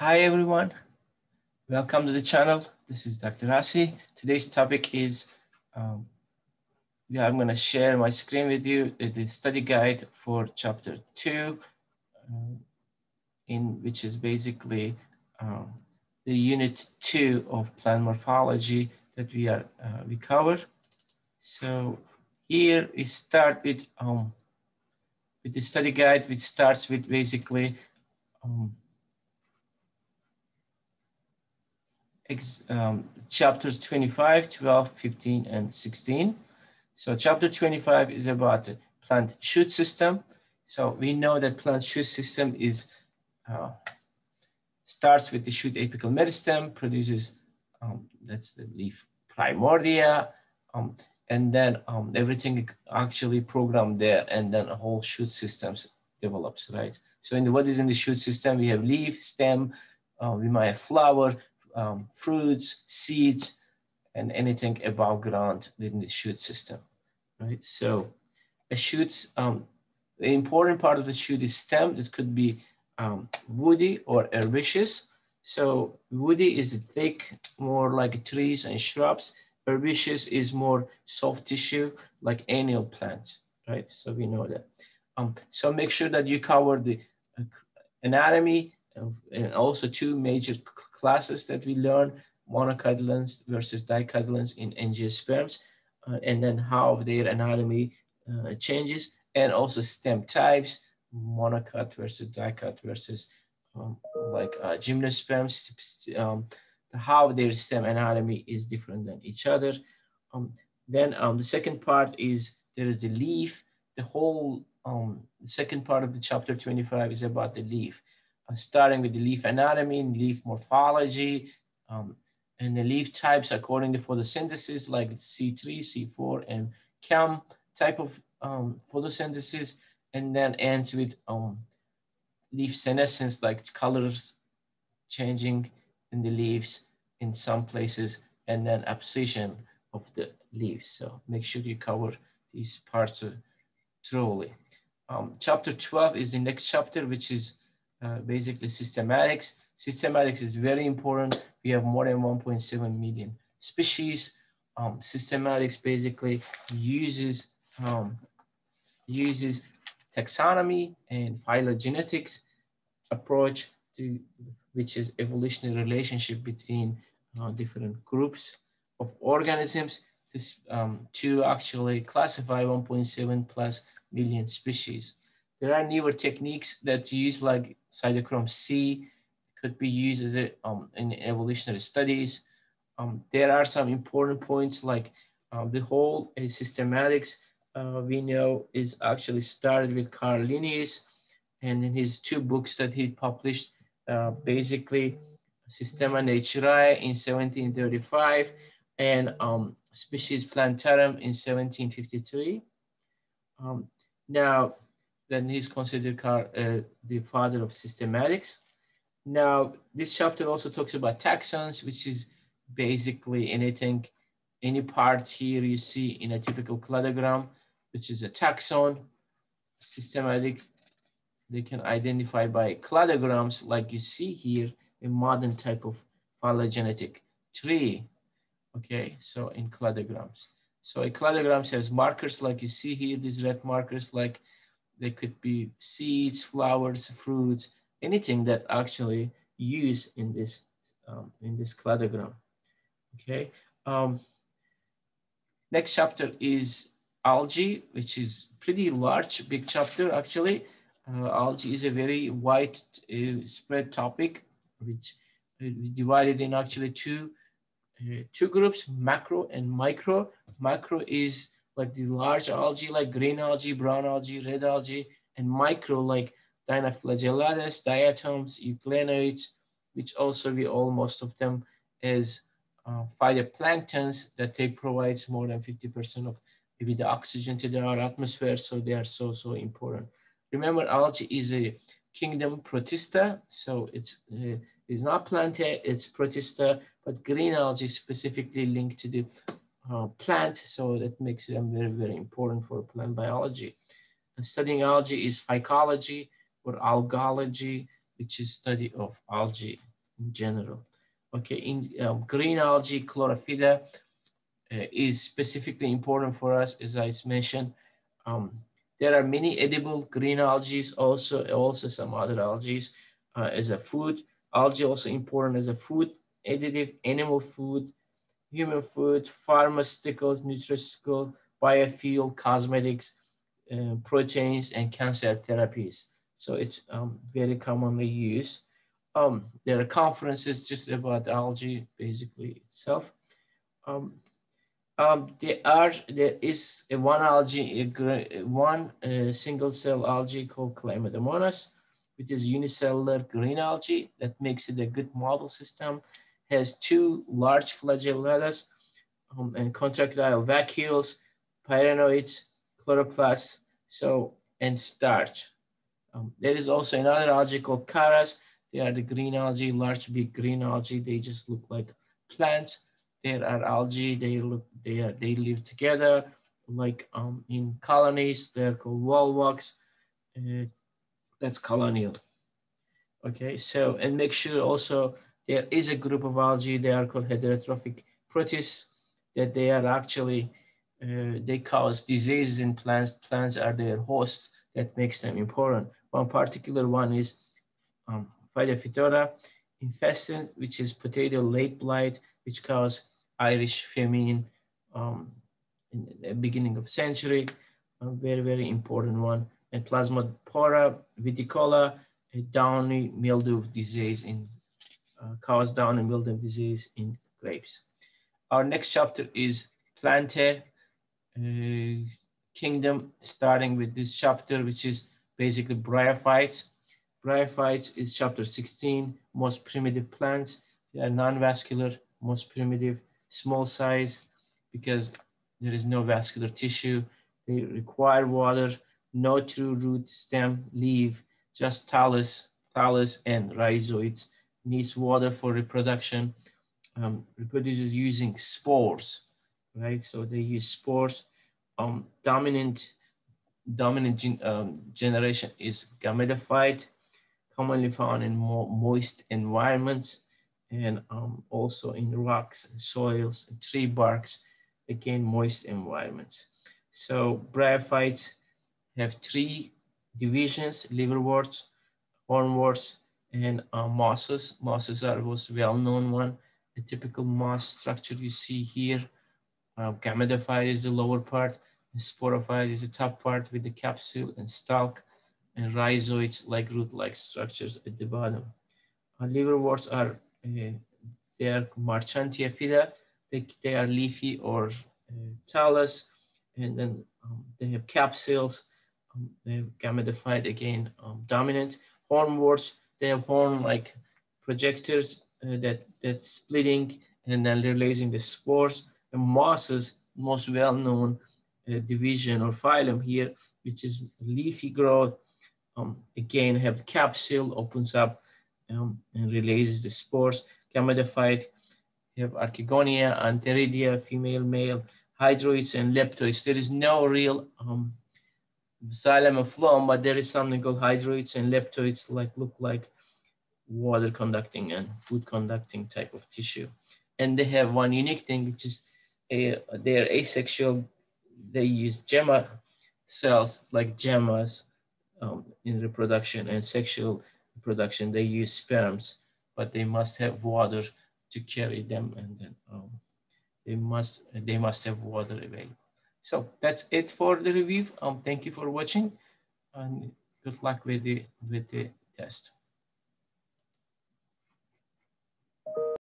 Hi everyone, welcome to the channel. This is Dr. Asi. Today's topic is, um, yeah, I'm gonna share my screen with you, the study guide for chapter two, uh, in which is basically um, the unit two of plant morphology that we are uh, we cover. So here we start with um, with the study guide, which starts with basically um, chapters 25, 12, 15, and 16. So chapter 25 is about the plant shoot system. So we know that plant shoot system is uh, starts with the shoot apical meristem, produces um, that's the leaf primordia, um, and then um, everything actually programmed there, and then a whole shoot systems develops, right? So in the, what is in the shoot system, we have leaf, stem, uh, we might have flower, um, fruits, seeds, and anything above ground in the shoot system, right? So a shoot, um, the important part of the shoot is stem. It could be um, woody or herbaceous. So woody is thick, more like trees and shrubs. Herbaceous is more soft tissue, like annual plants, right? So we know that. Um, so make sure that you cover the uh, anatomy and also two major classes that we learn, monocotyledons versus dicotyledons in angiosperms, uh, and then how their anatomy uh, changes, and also stem types, monocot versus dicot versus um, like uh, gymnosperms, um, how their stem anatomy is different than each other. Um, then um, the second part is there is the leaf. The whole um, second part of the chapter 25 is about the leaf starting with the leaf anatomy and leaf morphology, um, and the leaf types according to photosynthesis like C3, C4, and CAM type of um, photosynthesis, and then ends with um, leaf senescence like colors changing in the leaves in some places, and then abscission of the leaves. So make sure you cover these parts thoroughly. Um, chapter 12 is the next chapter, which is uh, basically systematics. Systematics is very important. We have more than 1.7 million species. Um, systematics basically uses um, uses taxonomy and phylogenetics approach to which is evolutionary relationship between uh, different groups of organisms this, um, to actually classify 1.7 plus million species. There are newer techniques that use like cytochrome C, could be used as a, um, in evolutionary studies. Um, there are some important points like um, the whole uh, systematics uh, we know is actually started with Carl Linnaeus and in his two books that he published, uh, basically Systema Naturae in 1735 and um, Species Plantarum in 1753. Um, now, then he's considered uh, the father of systematics. Now, this chapter also talks about taxons, which is basically anything, any part here you see in a typical cladogram, which is a taxon. Systematic, they can identify by cladograms like you see here, a modern type of phylogenetic tree. Okay, so in cladograms. So a cladogram has markers like you see here, these red markers like they could be seeds, flowers, fruits, anything that actually use in this um, in this cladogram. Okay. Um, next chapter is algae, which is pretty large, big chapter actually. Uh, algae is a very wide uh, spread topic, which uh, we divided in actually two uh, two groups, macro and micro. Macro is like the large algae, like green algae, brown algae, red algae, and micro like dinoflagellates, diatoms, euglenoids, which also we all most of them is uh, phytoplanktons that they provides more than 50% of maybe the oxygen to our atmosphere. So they are so, so important. Remember algae is a kingdom protista. So it's, uh, it's not planta, it's protista, but green algae specifically linked to the plants. So that makes them very, very important for plant biology. And studying algae is phycology or algology, which is study of algae. in general. Okay, in um, green algae, chlorophyll a, uh, is specifically important for us, as I mentioned. Um, there are many edible green algae, also, also some other algae uh, as a food. Algae also important as a food additive, animal food, human food, pharmaceuticals, nutraceutical, biofuel, cosmetics, uh, proteins, and cancer therapies. So it's um, very commonly used. Um, there are conferences just about algae, basically itself. Um, um, there are there is one algae, one uh, single cell algae called Chlamydomonas, which is unicellular green algae that makes it a good model system. Has two large flagellates um, and contractile vacuoles, pyrenoids, chloroplasts, so and starch. Um, there is also another algae called charas. They are the green algae, large big green algae. They just look like plants there are algae, they look, they are, they live together, like um, in colonies, they're called volvox. Uh, that's colonial. Okay, so, and make sure also there is a group of algae, they are called heterotrophic protists, that they are actually, uh, they cause diseases in plants. Plants are their hosts that makes them important. One particular one is um, Phytophthora infestans, which is potato late blight, which caused Irish famine um, in the beginning of century, a very, very important one. And Plasmodiphora viticola, a downy mildew disease in, uh, down and mildew disease in grapes. Our next chapter is Plantae uh, kingdom, starting with this chapter, which is basically bryophytes. Bryophytes is chapter 16, most primitive plants. They are non-vascular, most primitive small size because there is no vascular tissue. They require water, no true root, stem, leaf, just thallus, thallus and rhizoids. Needs water for reproduction. Um, reproduces using spores, right? So they use spores. Um, dominant dominant gen, um, generation is gametophyte, commonly found in more moist environments and um, also in rocks and soils and tree barks, again, moist environments. So bryophytes have three divisions, liverworts, hornworts, and uh, mosses. Mosses are most well-known one. A typical moss structure you see here. Uh, gametophyte is the lower part, sporophyte is the top part with the capsule and stalk, and rhizoids like root-like structures at the bottom. Uh, liverworts are uh, they are Marchantiophyta. They, they are leafy or uh, thallus, and then um, they have capsules. Um, they have gametophyte again, um, dominant. Hornworts, they have horn-like projectors uh, that that splitting and then releasing the spores. And mosses, most well-known uh, division or phylum here, which is leafy growth. Um, again, have capsule opens up um, and releases the spores. Gametophyte, have Archegonia, Antheridia, female, male, hydroids and leptoids. There is no real um, xylem and phloem, but there is something called hydroids and leptoids, like look like water conducting and food conducting type of tissue. And they have one unique thing, which is a, they're asexual. They use gemma cells like gemmas um, in reproduction and sexual production, they use sperms, but they must have water to carry them and then um, they must they must have water available. So that's it for the review. Um, thank you for watching and good luck with the with the test.